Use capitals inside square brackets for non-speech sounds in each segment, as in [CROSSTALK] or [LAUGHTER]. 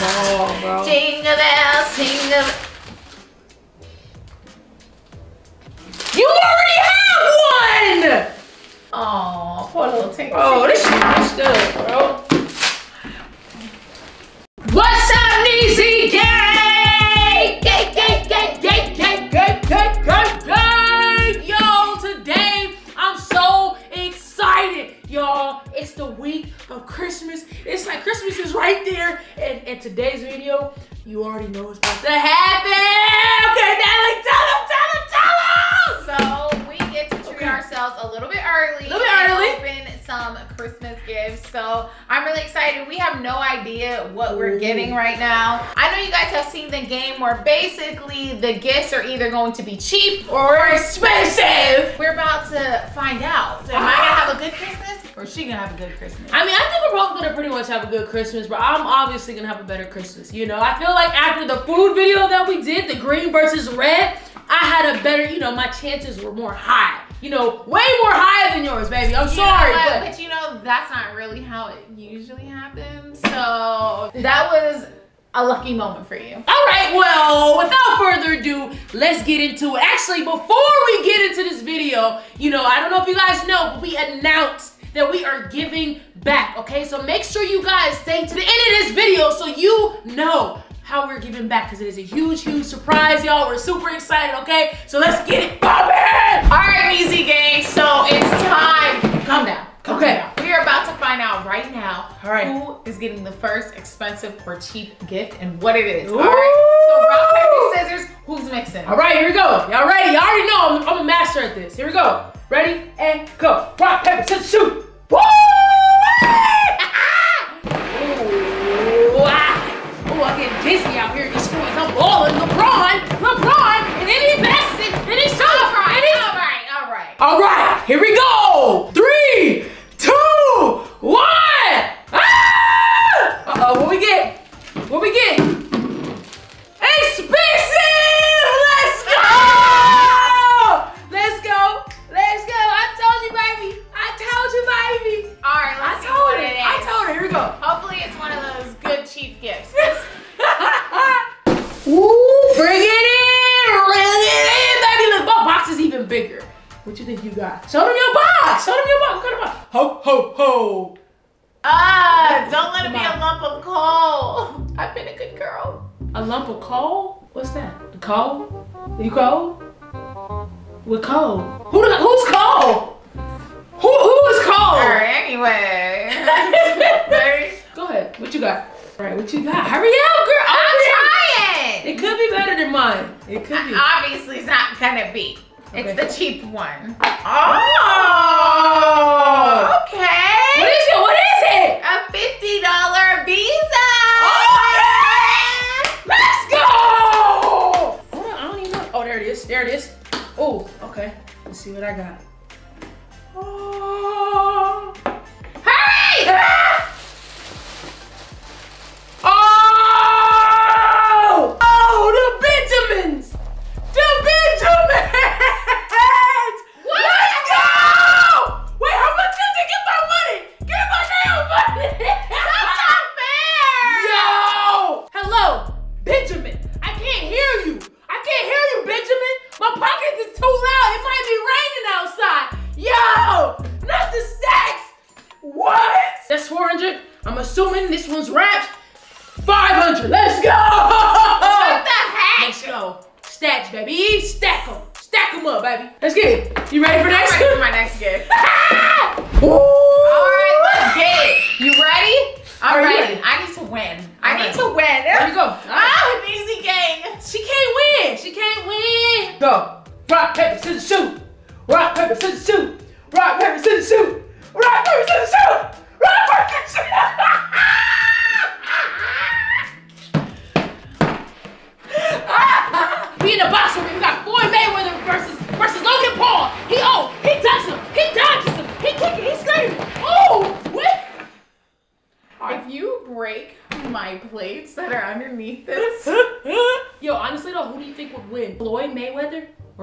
ball, bro. Jingle bells, jingle. You already have one! Oh, poor little Tinker. Oh, this shit messed up, bro. What's up, Neezy Gang? Gang, gang, gang, gang, gang, gang, gang, gang, gang. Yo, today I'm so excited, y'all. It's the week of Christmas. It's like Christmas is right there. And in today's video, you already know what's about to happen. Okay, Natalie, tell them, tell them, tell them. So we get to treat Okay. ourselves a little bit early. A Little bit and early. Open some Christmas gifts. So I'm really excited. We have no idea what we're getting right now. I know you guys have seen the game where basically the gifts are either going to be cheap Or expensive. We're about to find out. Am I gonna ah. have a good Christmas or is she gonna have a good Christmas? I mean, I think we're both gonna pretty much have a good Christmas, but I'm obviously gonna have a better Christmas. You know, I feel like after the food video that we did, the green versus red, I had a better, you know, my chances were more high. You know, way more higher than yours, baby. I'm You know sorry, but but you know that's not really how it usually happens. So that was a lucky moment for you. all right. Well, without further ado, let's get into it. Actually, before we get into this video, you know, I don't know if you guys know, but we announced that we are giving back. Okay, so make sure you guys stay to the end of this video so you know how we're giving back because it is a huge, huge surprise, y'all. We're super excited. Okay, so let's get it poppin'. All right, Ezee Gang. So it's time. Calm down. Calm Okay. down. We are about to find out right now right. who is getting the first expensive or cheap gift and what it is. Ooh. All right. So rock paper scissors. Who's mixing? All right, here we go. Y'all ready? Y'all already know I'm, I'm a master at this. Here we go. Ready and go. Rock, paper, scissors, shoot. Woo! Ooh, ah. I'm getting dizzy out here in these streets. I'm balling. LeBron, LeBron, and then he passes it, and he shoots, All right. All right. All right. All right, here we go. What? Who the, who's coal? Who who is coal? All right, anyway. [LAUGHS] Go ahead. What you got? All right, what you got? Hurry up, girl. I'm trying. It could be better than mine. It could be. Obviously, it's not gonna be. It's the cheap one. Oh. Okay. What is it? What is it? A fifty dollar visa. senhor H.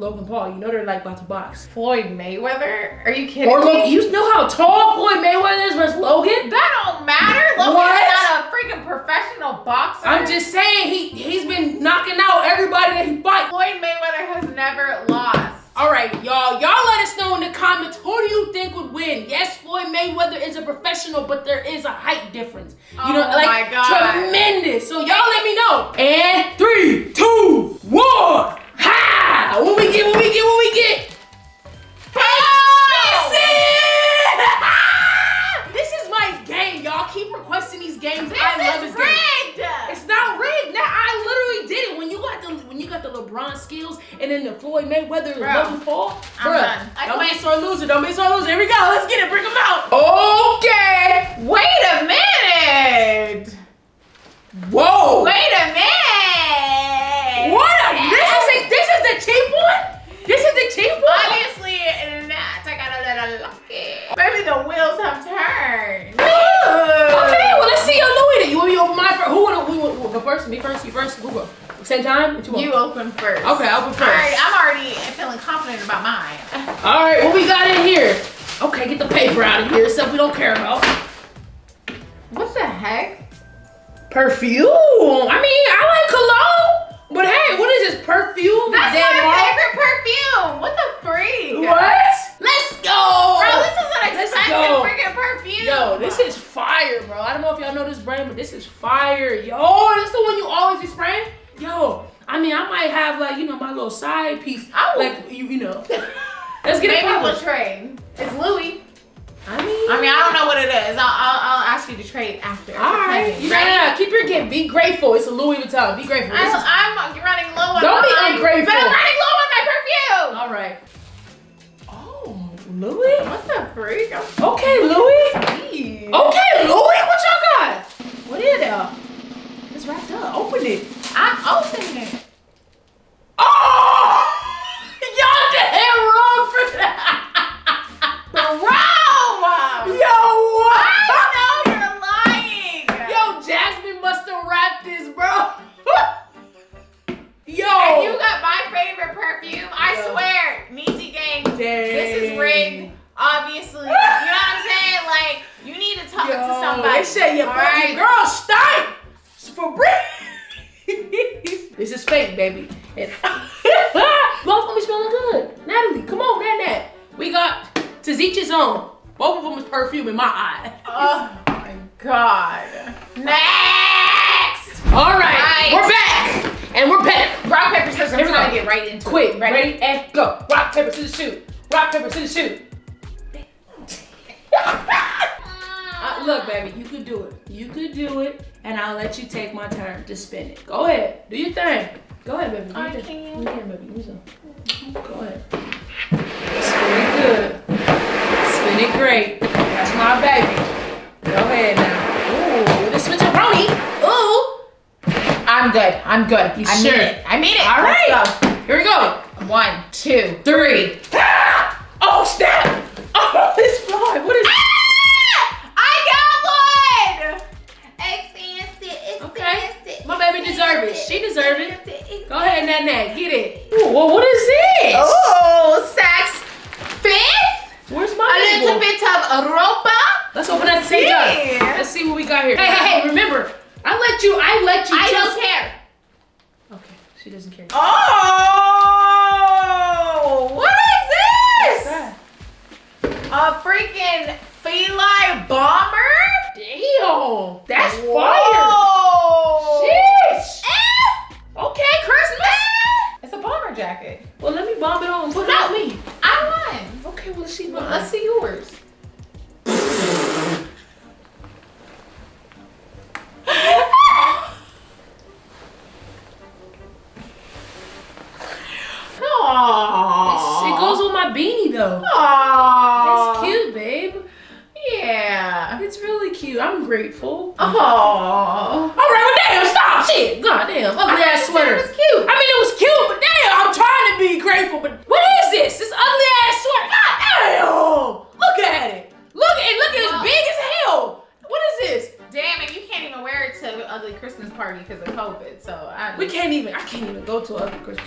Logan Paul? You know they're like about to box. Floyd Mayweather? Are you kidding Or me? Logan, you know how tall Floyd Mayweather is versus Logan? That don't matter. Logan's What? not a freaking professional boxer. I'm just saying he he's been knocking out everybody that he fight. Floyd Mayweather has never lost. All right, y'all. Y'all let us know in the comments who do you think would win? Yes, Floyd Mayweather is a professional, but there is a height difference. You know, Oh like my God. tremendous. So y'all let me know. And three, two, one. Ha! What we get? What we get? What we get? Oh! This is my game, y'all. Keep requesting these games. This I love is this game. rigged. It's not rigged. Now I literally did it. When you got the when you got the LeBron skills and then the Floyd Mayweather Bro, level fall, I'm bruh, done. I Don't be sore loser. Don't be sore loser. Here we go. Let's get it. Bring them out. Okay. Wait a minute. Whoa. Wait a minute. First? Me first. You first. Google. Same time. What you want? You open first. Okay, I'll open first. Alright, I'm already feeling confident about mine. All right, what we got in here? Okay, get the paper out of here. Stuff we don't care about. What the heck? Perfume. I mean, I like cologne, but hey, what is this perfume? That's Dead my favorite perfume. What the freak? What? Let's go. Bro, this is an expensive freaking perfume. Yo, this is fire, bro. I don't know if y'all know this brand, but this is fire. Yo, this the one you always be spraying? Yo, I mean, I might have like, you know, my little side piece. I will- like, you, you know. [LAUGHS] Let's get it Maybe we'll trade. It's Louis. I mean, I mean, I don't know what it is. I'll, I'll, I'll ask you to trade after. All right, you Ready? gotta keep your gift. Be grateful. It's a Louis Vuitton. Be grateful. This is- I'm, I'm running low on Don't be ungrateful. But I'm running low on my perfume. All right. Oh, Louis. What the freak? I'm Okay, Louis. Okay, this is fake, baby. And [LAUGHS] both of them be smelling good. Natalie, come on, Nat Nat. We got to each his own. Both of them is perfume in my eye. Oh my god. Next! All right, we're back, and we're back. Rock, paper, scissors. I'm Here we trying go. to get right into Quick, it. ready? and go. Rock paper scissors shoot. Rock paper scissors shoot. [LAUGHS] Uh, look, baby, you could do it. You could do it, and I'll let you take my turn to spin it. Go ahead, do your thing. Go ahead, baby. Thing. can't. Do your thing, baby. Some. Go ahead. Spin it good. Spin it great. That's my baby. Go ahead now. Ooh, this switcheroni. Ooh. I'm good. I'm good. You I sure? Mean it. I mean it. All right. Here we go. One, two. Ah! Oh, snap. She deserve it. Go ahead, Nat Nat. Get it. Ooh, well, what is this? Oh, Saks Fifth. Where's A my little bit of Europa. Let's open that time. Yeah. Let's see what we got here. Hey, hey, hey, [LAUGHS] remember, I let you, I let you I don't care. Okay, she doesn't care. Oh, what is this? A freaking Fila bomber? Damn, that's fire. Jacket. Well, let me bomb it on. Put it me. I won. Okay, well, let's see. Well, let's see yours. Aww. It goes with my beanie though. Aww. It's cute, babe. Yeah. It's really cute. I'm grateful. Aww. All right, well, damn, stop, shit. God damn, ugly ass sweater. It was cute. I mean, it was cute, but damn, I'm trying to be grateful. But what is this? This ugly ass sweater. God damn. Look at it. Look at it. Look at it. It's big as hell. What is this? Damn it, you can't even wear it to an ugly Christmas party because of COVID. So I We can't even. I can't even go to a ugly Christmas.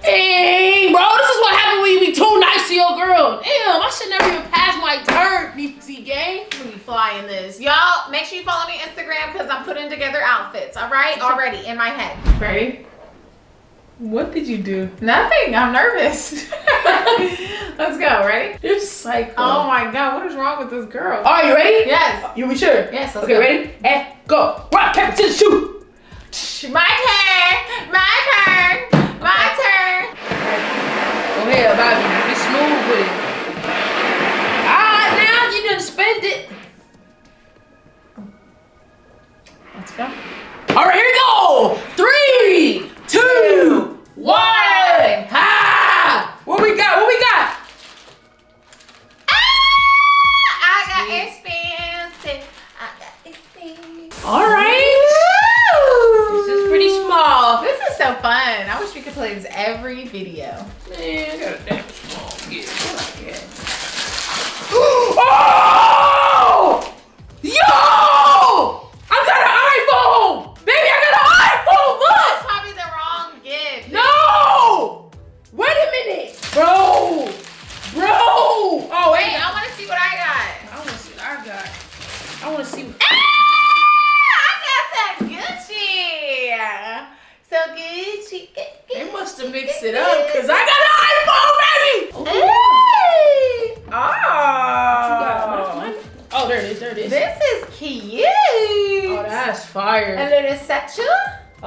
Hey, bro, this is what happened when you be too nice to your girl. Damn, I should never even pass my turn, DC gang. Fly in this. Y'all, make sure you follow me on Instagram because I'm putting together outfits. All right, already in my head. Ready? What did you do? Nothing. I'm nervous. [LAUGHS] Let's go. Ready? You're psycho. Oh uh, my god, what is wrong with this girl? Are you ready? Yes. You be sure? Yes, let's okay, go. ready? And go. Rock, paper, scissors, shoot. My turn. My turn. My turn. Go ahead, Bobby.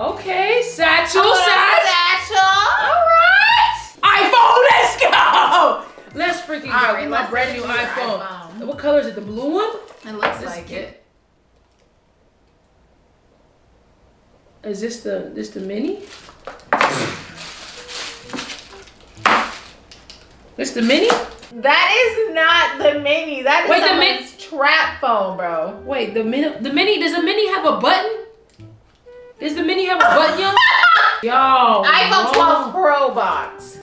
Okay, satchel, satchel. satchel. All right. iPhone, let's go. Let's freaking All go. right, my brand new iPhone. iPhone. What color is it? The blue one? It looks This like it. Is this the this the mini? This the mini? That is not the mini. That is Wait, the mini trap phone, bro. Wait, the mini. The mini. Does the mini have a button? Does the mini have a button, yo? [LAUGHS] Yo. iPhone no. 12 Pro box.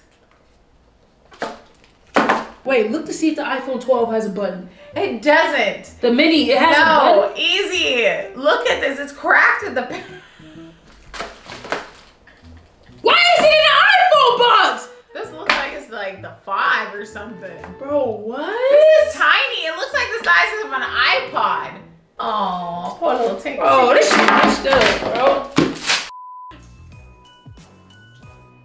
Wait, look to see if the iPhone 12 has a button. It doesn't. The mini, it has a button. no, button. easy. Look at this. It's cracked at the. [LAUGHS] Why is it in an iPhone box? This looks like it's like the five or something. Bro, what? This is tiny. It looks like the size of an iPod. Oh, poor little Tinky. Bro, this shit messed up, bro.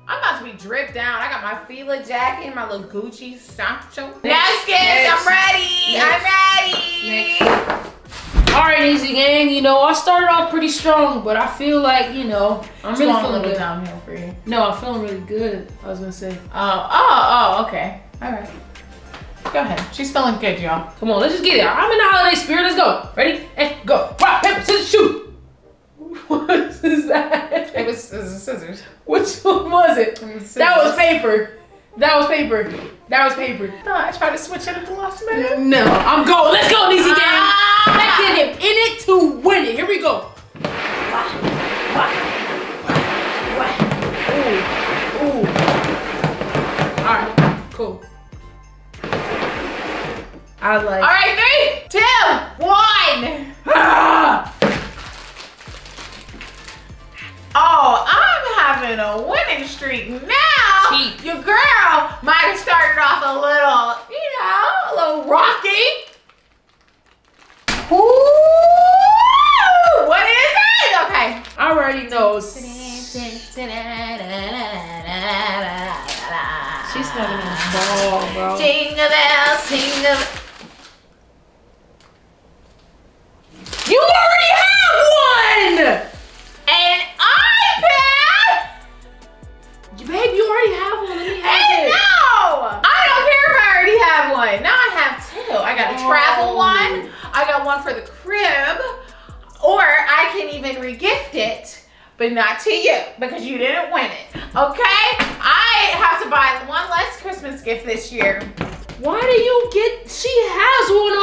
I'm about to be dripped down. I got my Fila jacket, and my little Gucci. Next. Next, kids, Next. I'm ready. I'm ready. All right, Ezee gang. You know, I started off pretty strong, but I feel like you know, I'm It's really feeling good. downhill for you. No, I'm feeling really good. I was gonna say, Oh, oh, oh, okay. All right. Go ahead. She's feeling good, y'all. come on, let's just get it. I'm in the holiday spirit. Let's go. Ready? And go. Rock, paper, scissors, shoot. [LAUGHS] What is that? It was, it was scissors. Which one was it? It That was paper. That was paper. That was paper. No, I tried to switch it at the last minute. No, I'm going. Let's go, Ezee Gang. Ah! Let's get it in it to win it. Here we go. Ooh, I like. All right, three, two, one. Ah! [LAUGHS] Oh, I'm having a winning streak now. Cheat. Your girl might have started off a little, you know, a little rocky. Ooh, what is it? Okay. I already know. [LAUGHS] She's having a ball, bro. Jingle bells, jingle. You already have one. An iPad? Babe, you already have one. Let me have Hey, it. no! I don't care if I already have one. Now I have two. I got a oh. travel Oh. one. I got one for the crib. Or I can even regift it, but not to you because you didn't win it. Okay? I have to buy one less Christmas gift this year. Why do you get? She has one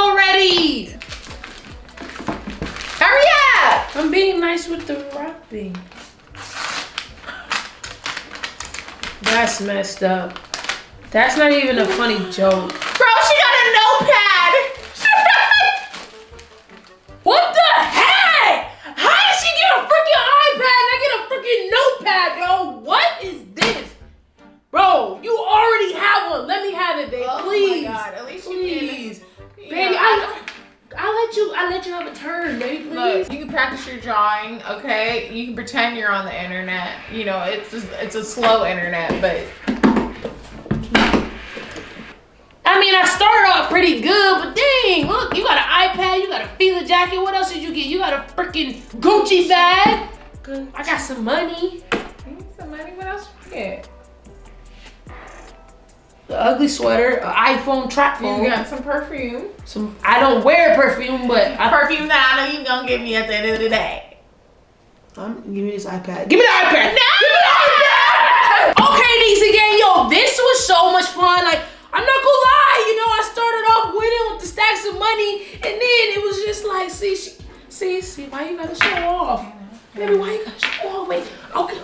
the wrapping. That's messed up. That's not even a funny joke. Bro, she got a notepad. Okay? You can pretend you're on the internet. You know, it's just, it's a slow internet, but I mean, I started off pretty good, but dang, look, you got an iPad, you got a Fila jacket. What else did you get? You got a freaking Gucci bag. good. I got some money. Some money. What else you get? The ugly sweater, an iPhone trap phone. You got some perfume. some. I don't wear perfume, but I, Perfume that I know you gonna give me at the end of the day. I'm, give me this iPad. Give me the iPad. Give me the iPad. Okay, DC gang, yo, this was so much fun. Like, I'm not gonna lie, you know, I started off winning with the stacks of money, and then it was just like, see, she, see, see, why you gotta show off? Baby, why you gotta show off? Wait, okay.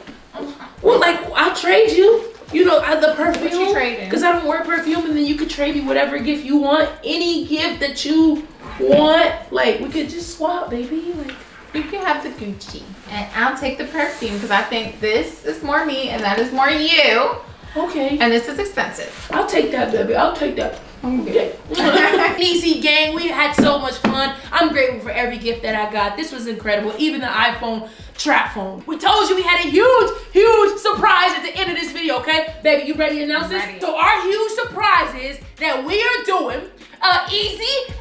Well, like, I'll trade you. You know, the perfume. you trading? Because I don't wear perfume, and then you could trade me whatever gift you want. Any gift that you want. Like, we could just swap, baby. Like, You can have the Gucci, and I'll take the perfume because I think this is more me and that is more you, okay. and this is expensive. I'll take that, baby. I'll take that. Okay. [LAUGHS] [LAUGHS] Ezee gang, we had so much fun. I'm grateful for every gift that I got. This was incredible. Even the iPhone trap phone. We told you we had a huge, huge surprise at the end of this video, okay? Baby, you ready to announce this? Ready. So our huge surprise is that we are doing a Ezee X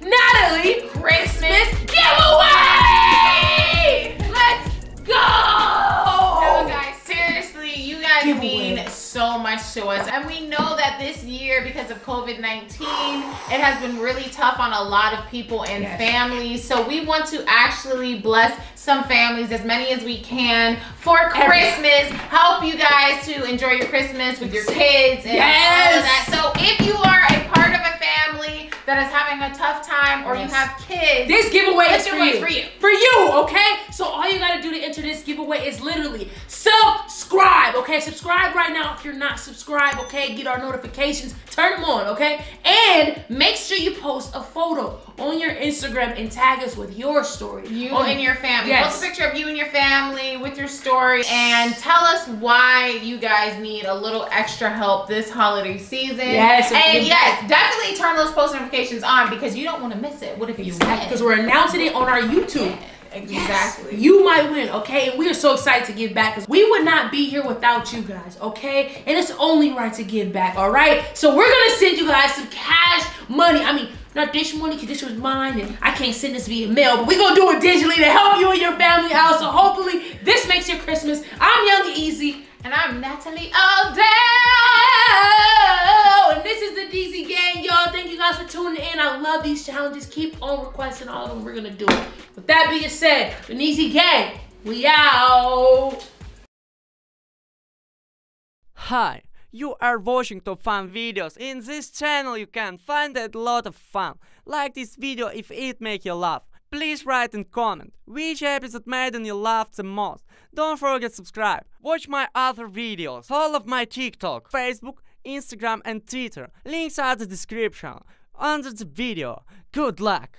Natalie Christmas giveaway! Let's go! No, guys, seriously, you guys Giveaway. mean so much to us. And we know that this year, because of COVID 19, it has been really tough on a lot of people and Yes. families. So we want to actually bless some families, as many as we can, for Christmas. Help you guys to enjoy your Christmas with your kids and all of that. Yes. So if you are a part of a that is having a tough time or Yes. you have kids, This giveaway This is for you. for you. For you, okay? So all you gotta do to enter this giveaway is literally subscribe, okay? Subscribe right now if you're not subscribed, okay? Get our notifications, turn them on, okay? And make sure you post a photo on your Instagram and tag us with your story. You On- and your family. Yes. Post a picture of you and your family with your story and tell us why you guys need a little extra help this holiday season. Yes, and And yes, definitely turn those post notifications on because you don't want to miss it. What if you win? Because we're announcing it on our YouTube. Exactly. You might win, okay? And we are so excited to give back because we would not be here without you guys, okay? And it's only right to give back, all right? So we're gonna send you guys some cash money. I mean, not this money because this was mine and I can't send this via mail, but we're gonna do it digitally to help you and your family out. So hopefully this makes your Christmas. I'm Young and Ezee. And I'm Natalie Odell! And this is the DC Gang, y'all. Guys for tuning in. I love these challenges. Keep on requesting all of them. We're gonna do it. With that being said, the DC Gang, we out. Hi, you are watching top fun videos. In this channel you can find a lot of fun. Like this video if it make you laugh. Please write and comment which episode made you laugh the most. Don't forget subscribe. Watch my other videos. Follow my TikTok, Facebook, Instagram and Twitter. Links are the description under the video. Good luck!